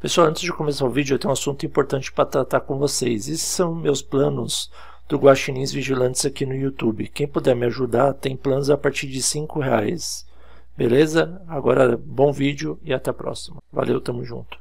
Pessoal, antes de começar o vídeo, eu tenho um assunto importante para tratar com vocês. Esses são meus planos do Guaxinins Vigilantes aqui no YouTube. Quem puder me ajudar, tem planos a partir de 5 reais. Beleza? Agora, bom vídeo e até a próxima. Valeu, tamo junto.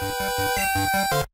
えっ?